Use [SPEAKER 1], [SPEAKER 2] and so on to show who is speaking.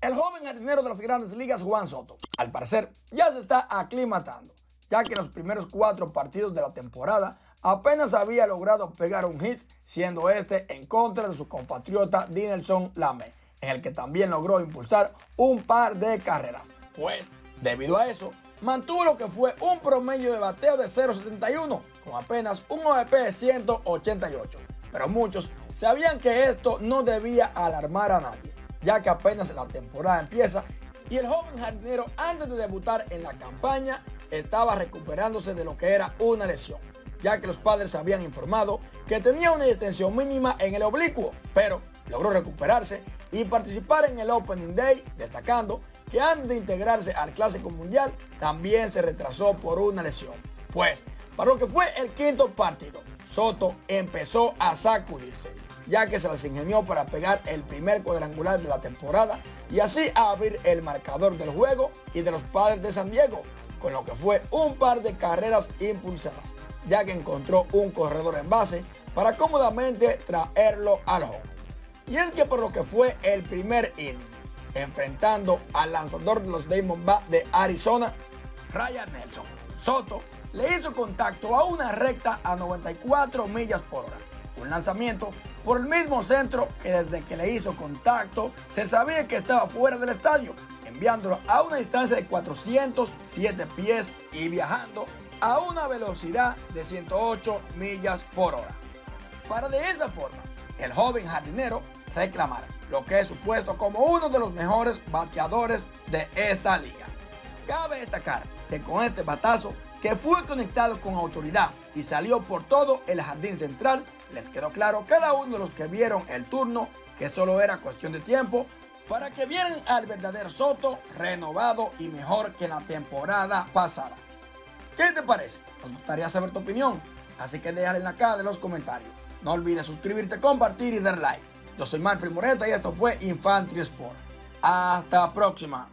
[SPEAKER 1] El joven jardinero de las grandes ligas, Juan Soto, al parecer ya se está aclimatando, ya que en los primeros cuatro partidos de la temporada apenas había logrado pegar un hit, siendo este en contra de su compatriota Dinelson Lame, en el que también logró impulsar un par de carreras. Pues, debido a eso, mantuvo lo que fue un promedio de bateo de 0.71, con apenas un OVP de 188. Pero muchos sabían que esto no debía alarmar a nadie ya que apenas la temporada empieza y el joven jardinero antes de debutar en la campaña estaba recuperándose de lo que era una lesión, ya que los padres habían informado que tenía una extensión mínima en el oblicuo, pero logró recuperarse y participar en el Opening Day, destacando que antes de integrarse al Clásico Mundial también se retrasó por una lesión. Pues, para lo que fue el quinto partido, Soto empezó a sacudirse ya que se las ingenió para pegar el primer cuadrangular de la temporada y así abrir el marcador del juego y de los padres de San Diego, con lo que fue un par de carreras impulsadas, ya que encontró un corredor en base para cómodamente traerlo al home. Y es que por lo que fue el primer inning, enfrentando al lanzador de los Diamondbacks de Arizona, Ryan Nelson, Soto le hizo contacto a una recta a 94 millas por hora un lanzamiento por el mismo centro que desde que le hizo contacto se sabía que estaba fuera del estadio, enviándolo a una distancia de 407 pies y viajando a una velocidad de 108 millas por hora. Para de esa forma, el joven jardinero reclamar lo que es supuesto como uno de los mejores bateadores de esta liga. Cabe destacar que con este batazo que fue conectado con autoridad y salió por todo el jardín central, les quedó claro cada uno de los que vieron el turno que solo era cuestión de tiempo para que vieran al verdadero Soto renovado y mejor que la temporada pasada. ¿Qué te parece? Nos gustaría saber tu opinión, así que déjala en la caja de los comentarios. No olvides suscribirte, compartir y dar like. Yo soy Manfred Moreta y esto fue Infantry Sport. Hasta la próxima.